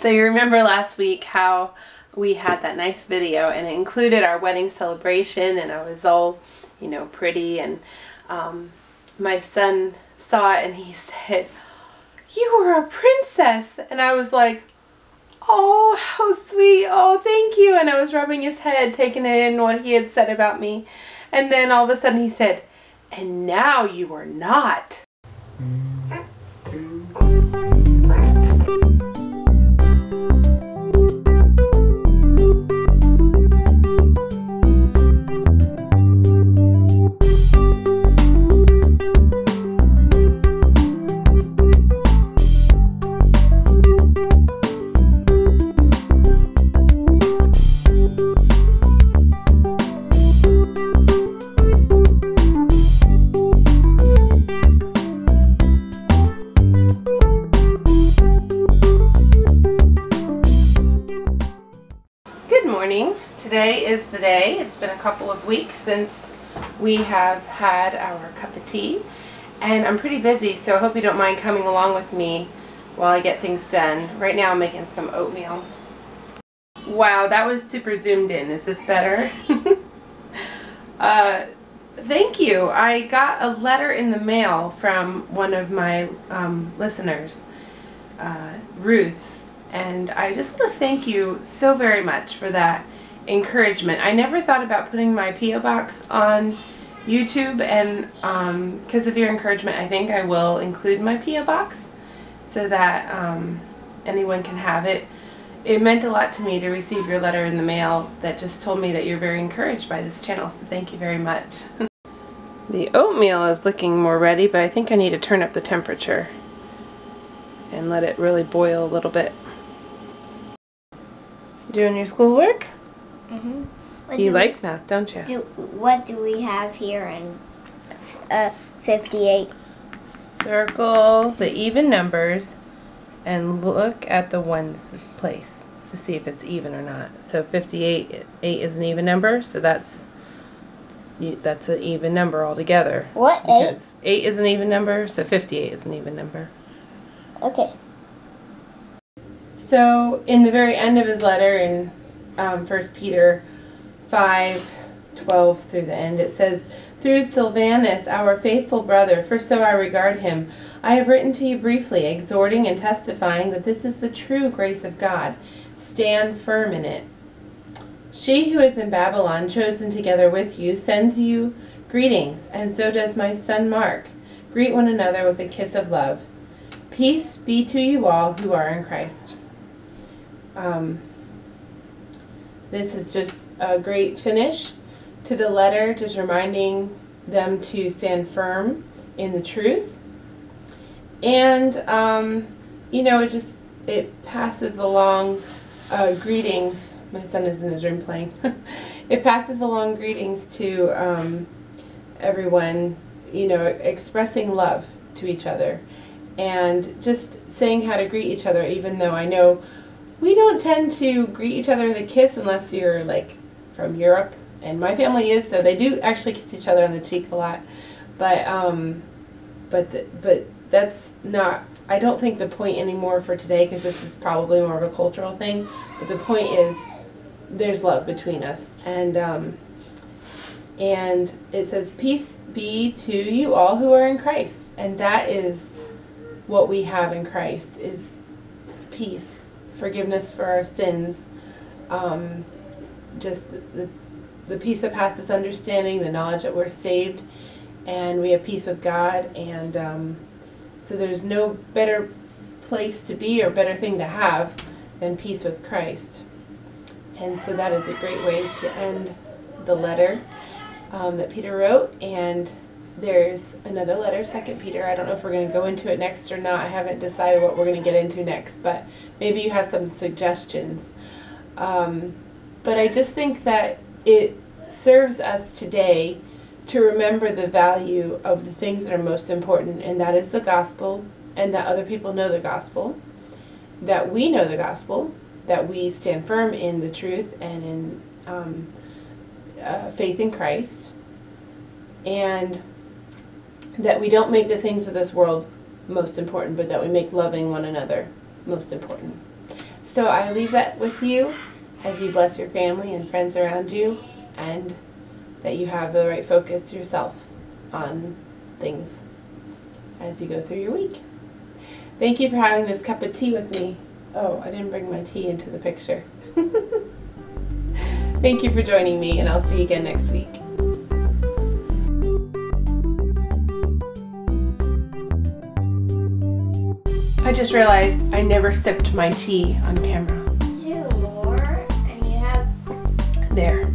So you remember last week how we had that nice video and it included our wedding celebration and I was all, you know, pretty and um, my son saw it and he said, you were a princess. And I was like, oh, how sweet. Oh, thank you. And I was rubbing his head, taking in what he had said about me. And then all of a sudden he said, and now you are not. Morning. Today is the day. It's been a couple of weeks since we have had our cup of tea. And I'm pretty busy, so I hope you don't mind coming along with me while I get things done. Right now I'm making some oatmeal. Wow, that was super zoomed in. Is this better? uh, thank you. I got a letter in the mail from one of my um, listeners, uh, Ruth and I just want to thank you so very much for that encouragement. I never thought about putting my P.O. box on YouTube, and because um, of your encouragement, I think I will include my P.O. box so that um, anyone can have it. It meant a lot to me to receive your letter in the mail that just told me that you're very encouraged by this channel, so thank you very much. the oatmeal is looking more ready, but I think I need to turn up the temperature and let it really boil a little bit. Doing your schoolwork? Mhm. you like we, math, don't you? Do, what do we have here in uh, 58? Circle the even numbers and look at the ones place to see if it's even or not. So 58, 8 is an even number, so that's that's an even number altogether. What, 8? Because 8 is an even number, so 58 is an even number. Okay. So in the very end of his letter in um, 1 Peter 5, 12 through the end, it says, Through Silvanus, our faithful brother, for so I regard him, I have written to you briefly, exhorting and testifying that this is the true grace of God. Stand firm in it. She who is in Babylon, chosen together with you, sends you greetings, and so does my son Mark. Greet one another with a kiss of love. Peace be to you all who are in Christ. Um, this is just a great finish to the letter, just reminding them to stand firm in the truth. And, um, you know, it just, it passes along uh, greetings. My son is in his room playing. it passes along greetings to um, everyone, you know, expressing love to each other and just saying how to greet each other, even though I know we don't tend to greet each other with a kiss unless you're like from Europe, and my family is, so they do actually kiss each other on the cheek a lot. But um, but the, but that's not. I don't think the point anymore for today because this is probably more of a cultural thing. But the point is, there's love between us, and um, and it says peace be to you all who are in Christ, and that is what we have in Christ is peace forgiveness for our sins, um, just the, the, the peace that passes understanding, the knowledge that we're saved, and we have peace with God. And um, so there's no better place to be or better thing to have than peace with Christ. And so that is a great way to end the letter um, that Peter wrote. And there's another letter, Second Peter. I don't know if we're going to go into it next or not. I haven't decided what we're going to get into next, but maybe you have some suggestions. Um, but I just think that it serves us today to remember the value of the things that are most important, and that is the gospel, and that other people know the gospel, that we know the gospel, that we stand firm in the truth and in um, uh, faith in Christ, and that we don't make the things of this world most important, but that we make loving one another most important. so I leave that with you as you bless your family and friends around you, and that you have the right focus yourself on things as you go through your week. Thank you for having this cup of tea with me. Oh, I didn't bring my tea into the picture. Thank you for joining me, and I'll see you again next week. I just realized I never sipped my tea on camera. Two more, and you have There.